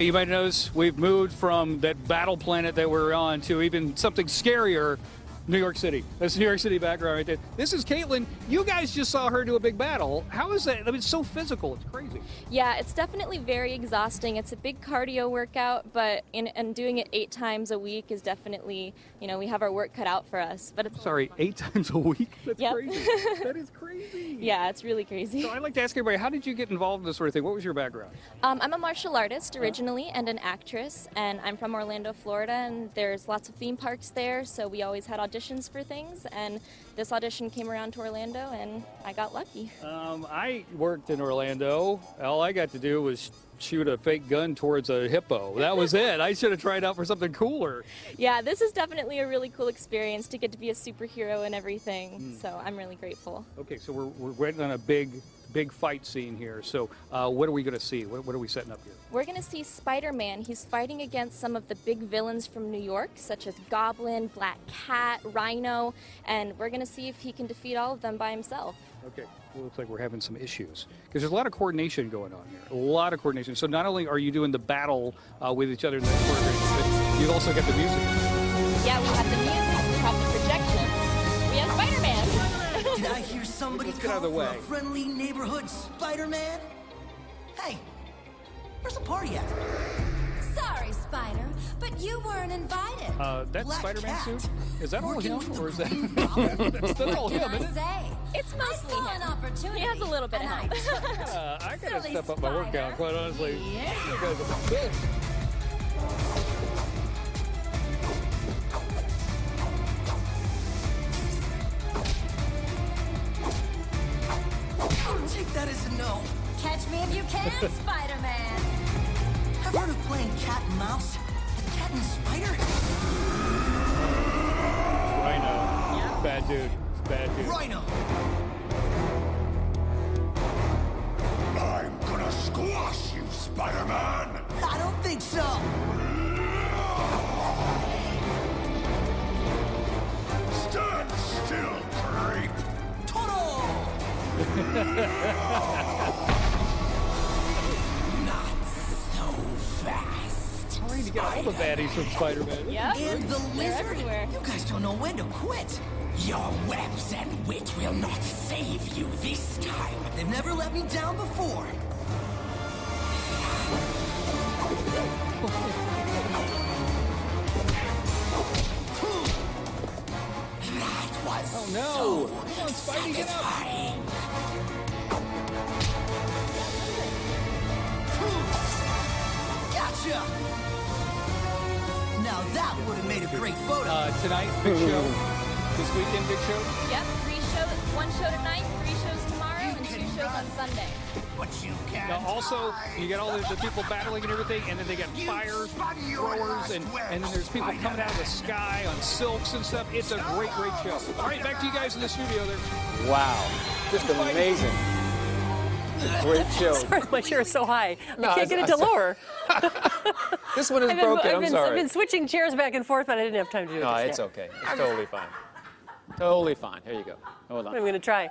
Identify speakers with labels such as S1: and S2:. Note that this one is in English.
S1: You might notice we've moved from that battle planet that we're on to even something scarier, New York City. That's New York City background right there. This is Caitlin. You guys just saw her do a big battle. How is that? I mean, it's so physical. It's crazy.
S2: Yeah, it's definitely very exhausting. It's a big cardio workout, but in, and doing it eight times a week is definitely, you know, we have our work cut out for us. But it's
S1: Sorry, eight times a week? That's
S2: Yep.
S1: crazy. that is crazy.
S2: yeah, it's really crazy.
S1: So I'd like to ask everybody, how did you get involved in this sort of thing? What was your background?
S2: Um, I'm a martial artist originally and an actress, and I'm from Orlando, Florida, and there's lots of theme parks there, so we always had auditions for things. And this audition came around to Orlando, and I got lucky.
S1: Um, I worked in Orlando. All I got to do was shoot a fake gun towards a hippo. That was it. I should have tried out for something cooler.
S2: Yeah, this is definitely a really cool experience to get to be a superhero and everything, so I'm really grateful.
S1: Okay, so we're, we're waiting on a big, big fight scene here. So uh, what are we going to see? What, what are we setting up here?
S2: We're going to see Spider Man. He's fighting against some of the big villains from New York, such as Goblin, Black Cat, Rhino, and we're going to see if he can defeat all of them by himself.
S1: Okay, well, looks like we're having some issues because there's a lot of coordination going on here. A lot of coordination. So not only are you doing the battle uh, with each other in the but you've also got the music.
S2: Yeah, we have the music, we have the projections,
S3: somebody
S1: Let's get out
S3: call
S1: of the way.
S3: a friendly neighborhood Spider-Man? Hey, where's the party at?
S4: Sorry, Spider, but you weren't invited.
S1: Uh, that Spider-Man suit? Is that all
S3: Working
S1: him, or is that?
S3: Green Goblin?
S1: that's, that's all him, isn't it?
S4: say?
S2: It's
S4: I
S2: mostly him.
S4: an opportunity.
S2: He has a little bit of
S4: and I
S2: help.
S1: Uh, I gotta
S4: Silly
S1: step up my workout, quite honestly.
S4: Yeah.
S3: That as a no.
S4: Catch me if you can, Spider-Man.
S3: I've heard of playing cat and mouse? A cat and spider?
S1: Rhino. Yeah. Bad dude. Bad dude.
S3: Rhino.
S5: I'm gonna squash you, Spider-Man!
S3: I don't think so. Not so fast.
S1: Trying to get all the baddies from Spider-Man.
S2: Yep.
S3: And the
S2: They're
S3: lizard?
S2: everywhere.
S3: You guys don't know when to quit.
S6: Your webs and wit will not save you this time.
S3: They've never let me down before.
S6: Was
S1: Oh no!
S6: so
S1: Come on, Spidey, get up!
S6: satisfying.
S3: Gotcha! Now that would have made a great photo.
S1: Uh, tonight, big show. This weekend, big show.
S2: Yep, three shows, one show tonight, three shows tomorrow, and two shows on Sunday.
S6: But you can't.
S1: Also, you get all the, the people battling and everything, and then they got fire throwers, and, and then there's people coming out of the sky on silks and stuff. It's a great, great show. All right, back to you guys in the studio there.
S7: Wow, just amazing. Great show.
S8: Sorry, my chair is so high.
S7: No,
S8: I can't
S7: it's-
S8: get it to lower.
S7: This one is
S8: I've been,
S7: broken.
S8: I've
S7: I'm sorry.
S8: I've been switching chairs back and forth, but I didn't have time to do it.
S7: No,
S8: just
S7: it's
S8: now.
S7: okay. It's totally fine. Totally fine. Here you go. Hold on.
S8: I'm going to try.